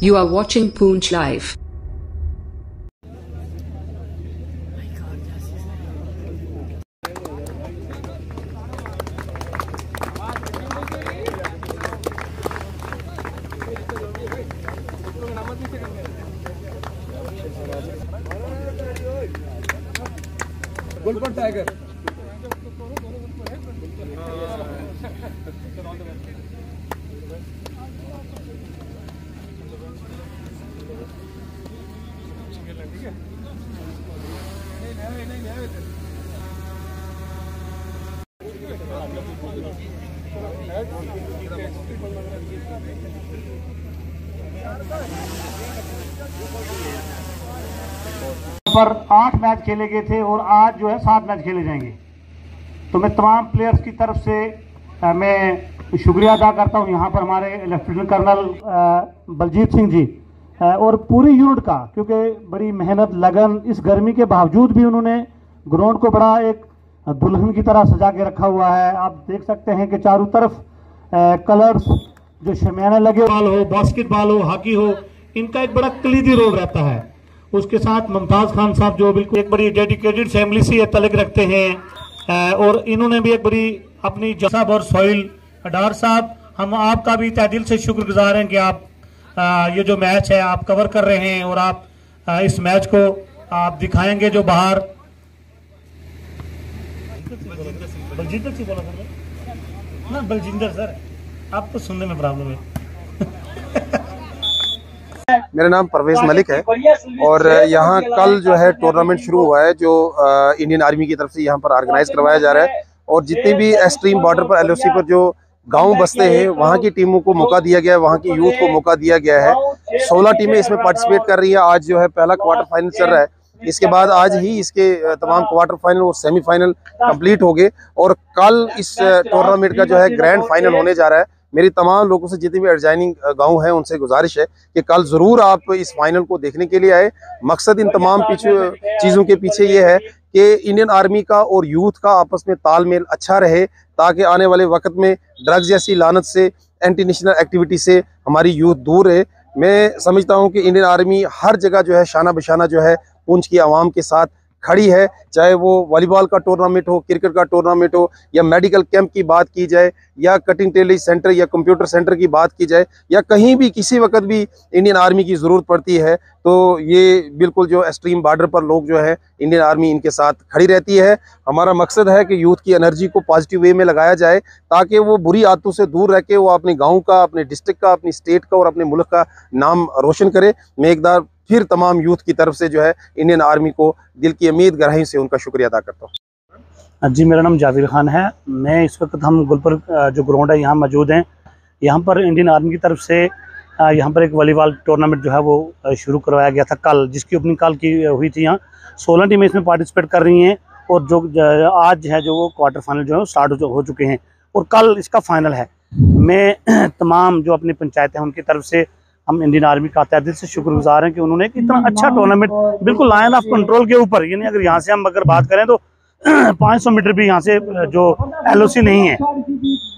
You are watching Poonch Live. Golden Tiger. पर आठ match खेले गए थे और आज जो है सात मैच खेले जाएँगे। तो मैं तमाम प्लेयर्स की तरफ़ से मैं शुक्रिया अदा करता हूँ। यहाँ पर हमारे लेफ्टिनेंट कर्नल बलजीत सिंह जी। और पूरी यूनिट का, क्योंकि बड़ी मेहनत, लगन, इस गर्मी के बावजूद भी उन्होंने ग्राउंड को बड़ा एक दुल्हन की तरह सजा के रखा हुआ है। आप देख सकते हैं कि चारों तरफ़ कलर्स, जो शमियाने लगे बॉल हो, बास्केटबॉल हो, हॉकी हो, इनका एक बड़ा कलीदी रोल रहता है। उसके साथ मुमताज़ खान साहब जो बिल्कुल एक बड़ी डेडिकेटेड फैमिली से तलक रखते हैं और इन्होंने भी एक बड़ी अपनी जसाब और सोइल अडार साहब, हम आपका भी तहदिल से शुक्रगुजार हैं कि आप ये जो मैच है आप कवर कर रहे हैं और आप इस मैच को आप दिखाएँगे जो बाहर। बलजिंदर सिंह बोला सर ना? बलजिंदर सर आपको सुनने में प्रॉब्लम है। मेरा नाम परवेज मलिक है और यहाँ कल जो है टूर्नामेंट शुरू हुआ है जो इंडियन आर्मी की तरफ़ से यहाँ पर ऑर्गेनाइज करवाया जा रहा है और जितने भी एक्सट्रीम बॉर्डर पर एलओसी पर जो गाँव बसते हैं वहाँ की टीमों को मौका दिया गया है वहाँ की यूथ को मौका दिया गया है। सोलह टीमें इसमें पार्टिसिपेट कर रही है आज जो है पहला क्वार्टर फाइनल चल रहा है। इसके बाद आज ही इसके तमाम क्वार्टर फाइनल और सेमीफाइनल कंप्लीट हो गए। और कल इस टूर्नामेंट का जो है ग्रैंड फाइनल होने जा रहा है। मेरी तमाम लोगों से जितने भी एडजाइनिंग गाँव हैं उनसे गुजारिश है कि कल ज़रूर आप इस फाइनल को देखने के लिए आए। मकसद इन तमाम पीछे चीज़ों के पीछे ये है कि इंडियन आर्मी का और यूथ का आपस में तालमेल अच्छा रहे ताकि आने वाले वक्त में ड्रग्स जैसी लानत से एंटी नेशनल एक्टिविटी से हमारी यूथ दूर रहे। मैं समझता हूँ कि इंडियन आर्मी हर जगह जो है शाना बशाना जो है पूंछ की आवाम के साथ खड़ी है, चाहे वो वॉलीबॉल का टूर्नामेंट हो क्रिकेट का टूर्नामेंट हो, या मेडिकल कैंप की बात की जाए, या कटिंग टेली सेंटर या कंप्यूटर सेंटर की बात की जाए, या कहीं भी किसी वक्त भी इंडियन आर्मी की ज़रूरत पड़ती है तो ये बिल्कुल जो एक्सट्रीम बॉर्डर पर लोग जो है इंडियन आर्मी इनके साथ खड़ी रहती है। हमारा मकसद है कि यूथ की एनर्जी को पॉजिटिव वे में लगाया जाए, ताकि वो बुरी आदतों से दूर रह के वो अपने गाँव का, अपने डिस्ट्रिक्ट का, अपनी स्टेट का और अपने मुल्क का नाम रोशन करे। मैं एक बार फिर तमाम यूथ की तरफ़ से जो है इंडियन आर्मी को दिल की उम्मीद गहराई से उनका शुक्रिया अदा करता हूँ। जी मेरा नाम जाविर खान है। मैं इस वक्त हम गुलपुर जो ग्राउंड है यहाँ मौजूद हैं। यहाँ पर इंडियन आर्मी की तरफ़ से यहाँ पर एक वॉलीबॉल टूर्नामेंट जो है वो शुरू करवाया गया था कल जिसकी ओपनिंग कल की हुई थी यहाँ। सोलह टीमें इसमें पार्टिसिपेट कर रही हैं और जो आज है जो वो क्वार्टर फाइनल जो है स्टार्ट हो, चुके हैं। और कल इसका फाइनल है। मैं तमाम जो अपनी पंचायतें हैं उनकी तरफ़ से हम इंडियन आर्मी का तय दिल से शुक्रगुजार हैं कि उन्होंने इतना अच्छा टूर्नामेंट बिल्कुल लाइन ऑफ़ कंट्रोल के ऊपर यानी अगर यहाँ से हम अगर बात करें तो 500 मीटर भी यहाँ से जो एलओसी नहीं है।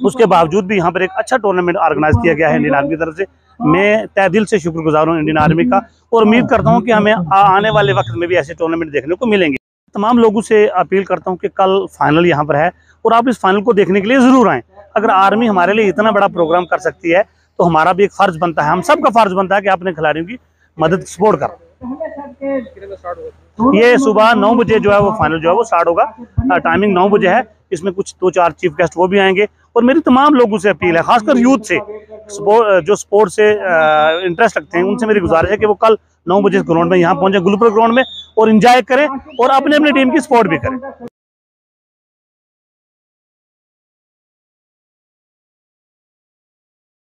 उसके बावजूद भी यहाँ पर एक अच्छा टूर्नामेंट ऑर्गेनाइज किया गया है इंडियन आर्मी की तरफ़ से। मैं तय दिल से शुक्रगुजार हूँ इंडियन आर्मी का और उम्मीद करता हूँ कि हमें आने वाले वक्त में भी ऐसे टूर्नामेंट देखने को मिलेंगे। तमाम लोगों से अपील करता हूँ कि कल फाइनल यहाँ पर है और आप इस फाइनल को देखने के लिए ज़रूर आएँ। अगर आर्मी हमारे लिए इतना बड़ा प्रोग्राम कर सकती है तो हमारा भी एक फ़र्ज़ बनता है, हम सबका फ़र्ज़ बनता है कि अपने खिलाड़ियों की मदद सपोर्ट करें। ये सुबह नौ बजे जो है वो फाइनल जो है वो स्टार्ट होगा। टाइमिंग नौ बजे है, इसमें कुछ दो चार चीफ गेस्ट वो भी आएँगे। और मेरी तमाम लोगों से अपील है, खासकर यूथ से। जो स्पोर्ट से इंटरेस्ट रखते हैं, उनसे मेरी गुजारिश है कि वो कल नौ बजे ग्राउंड में, यहाँ पहुँचे गुलपुर ग्राउंड में, और इंजॉय करें और अपने अपने टीम की सपोर्ट भी करें।